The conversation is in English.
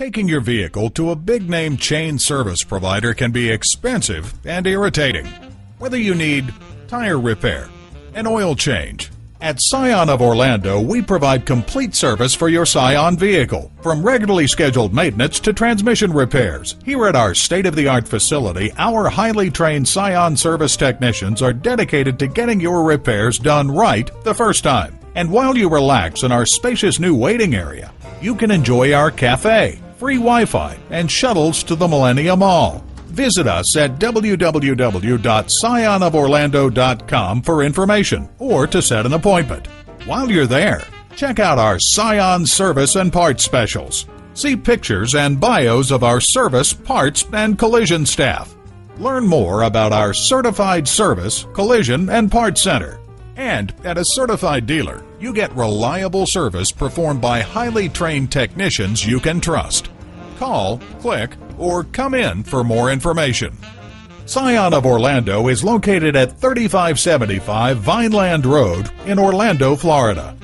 Taking your vehicle to a big name chain service provider can be expensive and irritating. Whether you need tire repair, an oil change, at Scion of Orlando, we provide complete service for your Scion vehicle, from regularly scheduled maintenance to transmission repairs. Here at our state of the art facility, our highly trained Scion service technicians are dedicated to getting your repairs done right the first time. And while you relax in our spacious new waiting area, you can enjoy our cafe free Wi Fi, and shuttles to the Millenia Mall. Visit us at www.scionoforlando.com for information or to set an appointment. While you're there, check out our Scion service and parts specials. See pictures and bios of our service, parts, and collision staff. Learn more about our certified service, collision, and parts center. And at a certified dealer, you get reliable service performed by highly trained technicians you can trust. Call, click, or come in for more information. Scion of Orlando is located at 3575 Vineland Road in Orlando, Florida.